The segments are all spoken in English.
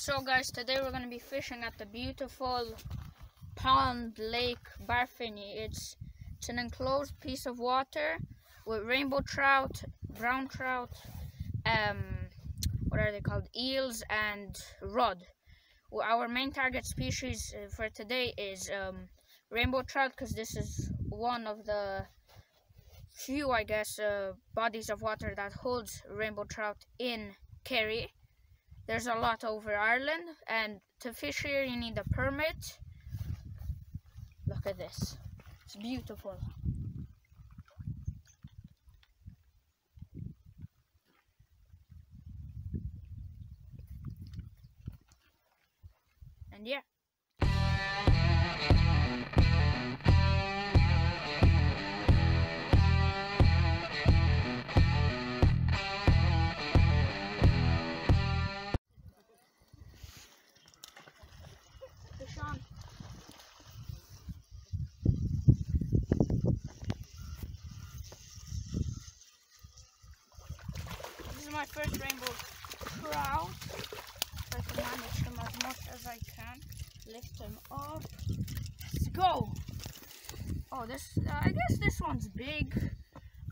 So guys, today we're going to be fishing at the beautiful pond lake Barfinny. It's, it's an enclosed piece of water with rainbow trout, brown trout, um, what are they called, eels and rod. Well, our main target species uh, for today is um, rainbow trout because this is one of the few, I guess, uh, bodies of water that holds rainbow trout in Kerry. There's a lot over Ireland, and to fish here you need a permit. Look at this, it's beautiful. And yeah. First rainbow trout. Try to manage him as much as I can. Lift them up. Let's go. Oh, this. Uh, I guess this one's big.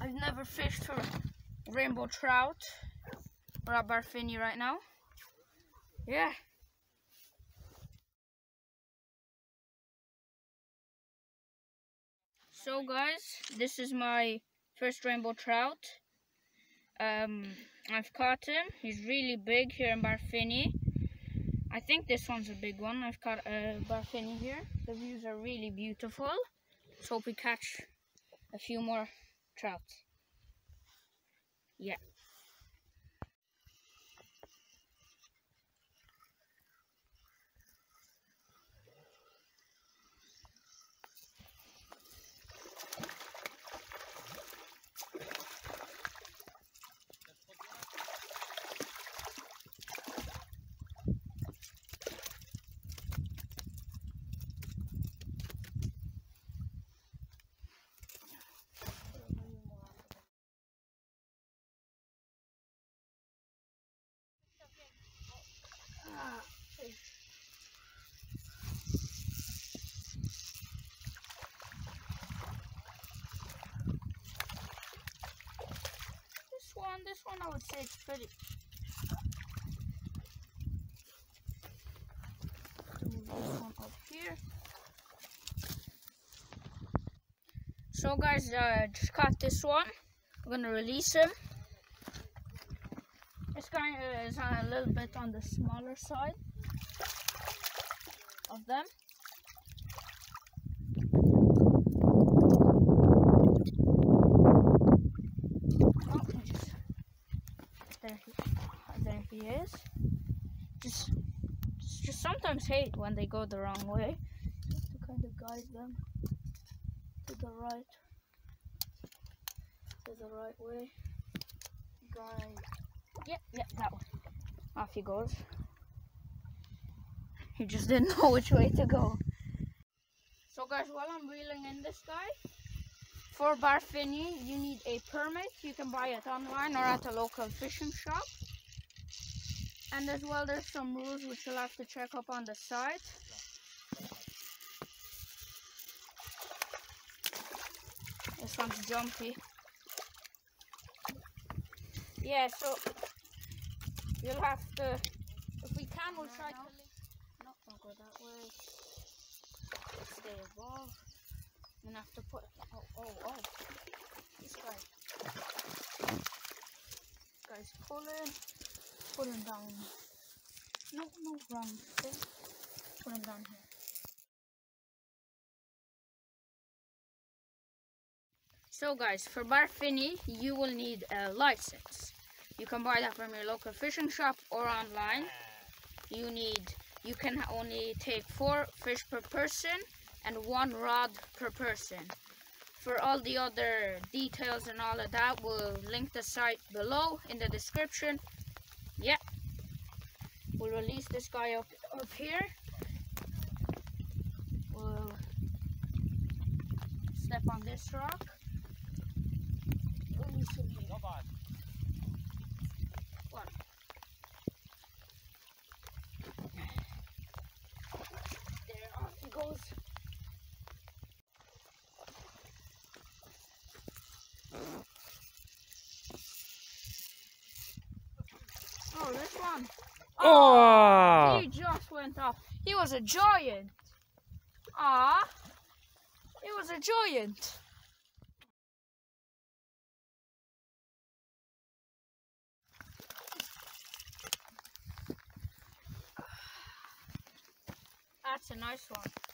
I've never fished for rainbow trout. We're at Barfinny right now. Yeah. So guys, this is my first rainbow trout. Um, I've caught him. He's really big here in Barfinny. I think this one's a big one. I've caught a Barfinny here. The views are really beautiful. Let's hope we catch a few more trout. Yeah. Ah, fish. This one, this pretty. Move this one up here. So, guys, uh, just caught this one. We're gonna release him. This guy uh, is a little bit on the smaller side of them. Oh, he just, there, he, there he is. Just, just, just sometimes hate when they go the wrong way. Just to kind of guide them to the right, to the right way. Guide. Yep, yep, that one. Off he goes. He just didn't know which way to go. So guys, while I'm reeling in this guy, for Barfinny, you need a permit. You can buy it online or at a local fishing shop. And as well, there's some rules which you'll have to check up on the site. This one's jumpy. Yeah, so you'll have to, if we can, we'll try to. No, don't go that way. Stay above. Gonna have to put. Oh, oh, oh. This guy. This guy's pulling. Put him down. No, no, wrong. Okay. Put him down here. So guys, for Barfinny, you will need a license. You can buy that from your local fishing shop or online. You need, you can only take four fish per person and one rod per person. For all the other details and all of that, we'll link the site below in the description. Yeah. We'll release this guy up, up here. We'll step on this rock. One. There off he goes. Oh. Oh! He just went off. He was a giant. Ah, he was a giant. That's a nice one.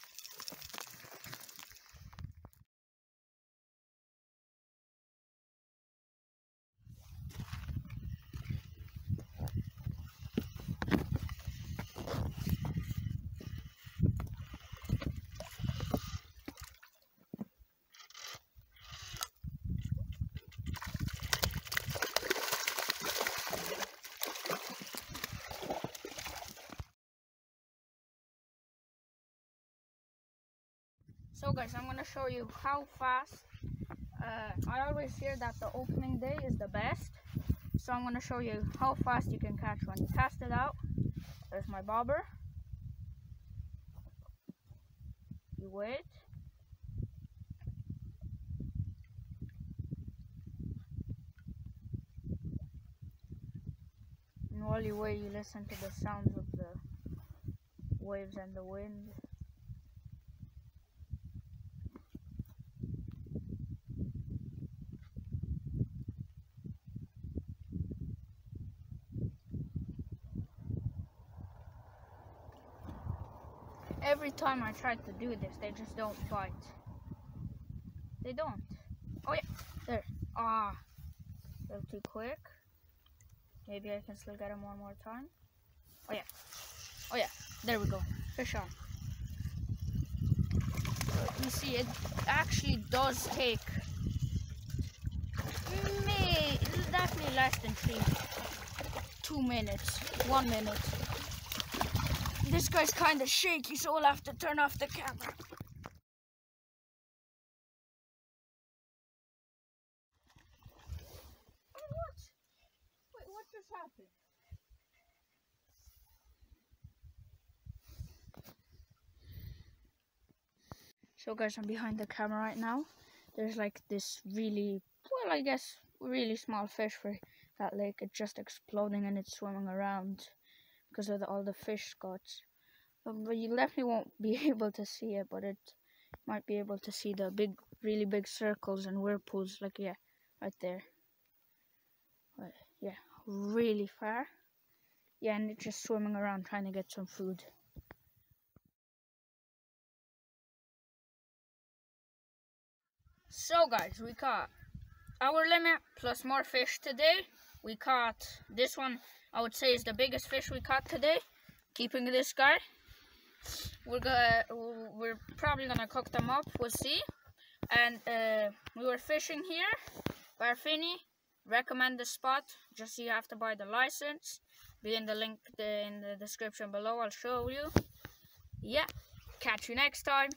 So guys, I'm gonna show you how fast. Uh, I always hear that the opening day is the best. So I'm gonna show you how fast you can catch one. Cast it out. There's my bobber. You wait. And while you wait, you listen to the sounds of the waves and the wind. Every time I try to do this, they just don't bite. They don't. Oh yeah, there. Ah, a little too quick. Maybe I can still get him one more time. Oh yeah. Oh yeah, there we go. Fish on. You see, it actually does take may definitely less than three, two minutes, one minute. This guy's kind of shaky, so we'll have to turn off the camera. What? Wait, what just happened? So guys, I'm behind the camera right now. There's like this really, well, I guess, really small fish for that lake. It's just exploding and it's swimming around because of the, all the fish spots. Um, but you definitely won't be able to see it, but it might be able to see the big, really big circles and whirlpools, like yeah, right there. But, yeah, really far. Yeah, and it's just swimming around trying to get some food. So guys, we caught our limit plus more fish today. We caught this one, I would say is the biggest fish we caught today. Keeping this guy. We're gonna, we're probably gonna cook them up, we'll see. And uh, we were fishing here, Barfini. Recommend the spot, just you have to buy the license. Be in the link in the description below, I'll show you. Yeah, catch you next time.